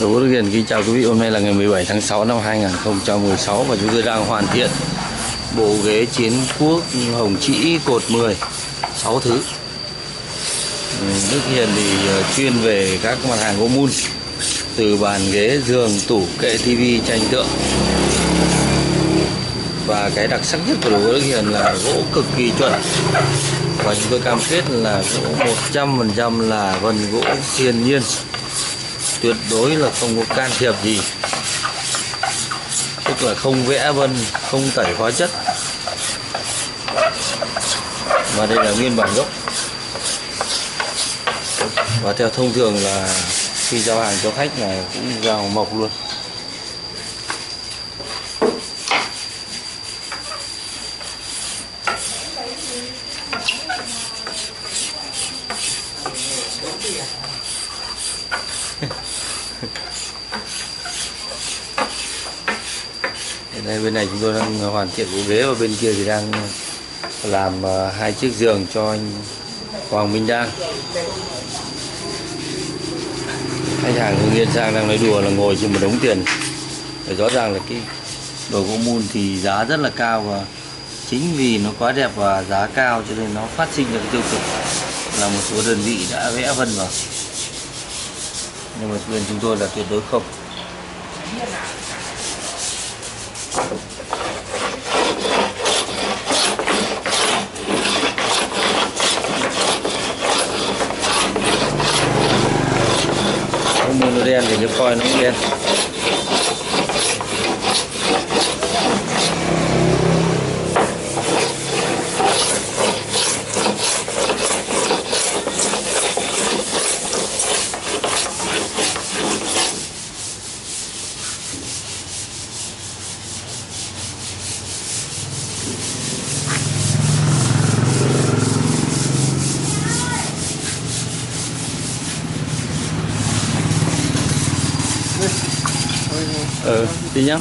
Đỗ Đức Hiền kính chào quý vị. Hôm nay là ngày 17 tháng 6 năm 2016 và chúng tôi đang hoàn thiện bộ ghế chiến quốc hồng trĩ cột 10 6 thứ. Ừ, Đức Hiền thì ờ, chuyên về các mặt hàng gỗ mun từ bàn ghế, giường, tủ, kệ tivi, tranh tượng. Và cái đặc sắc nhất của Đỗ Đức Hiền là gỗ cực kỳ chuẩn. Và chúng tôi cam kết là gỗ 100% là vân gỗ thiên nhiên tuyệt đối là không có can thiệp gì. Tức là không vẽ vân, không tẩy hóa chất. Và đây là nguyên bản gốc. Và theo thông thường là khi giao hàng cho khách là cũng giao mộc luôn. Hiện nay bên này chúng tôi đang hoàn thiện bộ ghế và bên kia thì đang làm ờ, hai chiếc giường cho anh Hoàng Minh Đang. Khách hàng Hưng Yên sang đang nói đùa là ngồi trên một đống tiền. Phải rõ ràng là cái đồ gỗ mun thì giá rất là cao và chính vì nó quá đẹp và giá cao cho nên nó phát sinh được tiêu cực là một số đơn vị đã vẽ vân vào nhưng mà bên chúng tôi là tuyệt đối không không mua nó đen thì nó coi nó đen. Euh, oui, oui. Et bien...